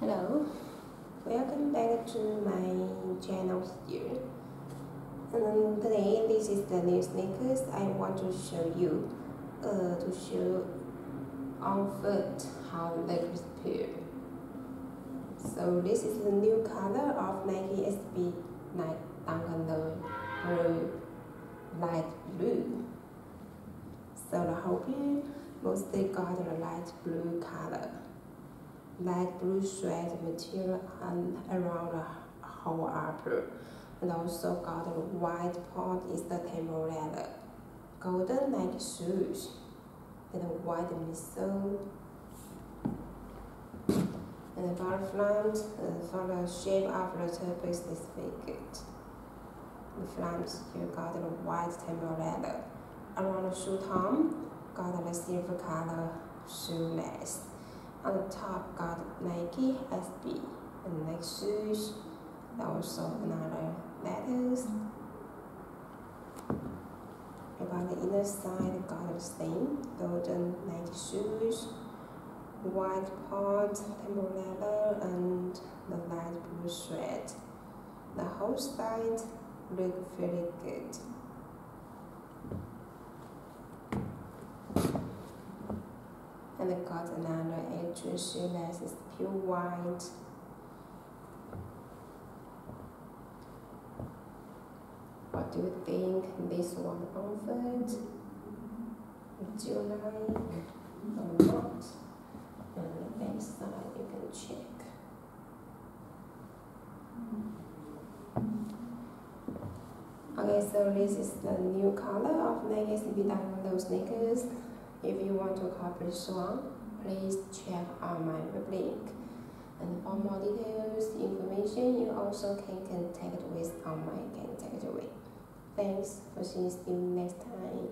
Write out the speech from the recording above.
Hello, welcome back to my channel here. Um, today this is the new sneakers I want to show you. Uh, to show on foot how they pair. So this is the new color of Nike SB Nike Duncan Blue, light blue. So the whole pair mostly got a light blue color light blue suede material and around the whole upper, and also got a white part is the table leather, golden Nike swoosh, and a white midsole, and the bar front uh, for the shape of the top is disfigured. The front here got a white table leather. Around the shoe tom, got a silver color shoelace. On top got Nike SB and next shoes. Also another letters. About the inner side got the same golden Nike swoosh, white part, temple leather and the light blue thread. The whole side look very good. And I got another extra shoelace is pure white. What do you think this one offered? Do you like or not? And the back side you can check. Okay so this is the new color of Nike SB Diamond sneakers if you want to copy this one, please check on my web link. And for more details, information, you also can contact with on my contact way. Thanks for seeing you next time.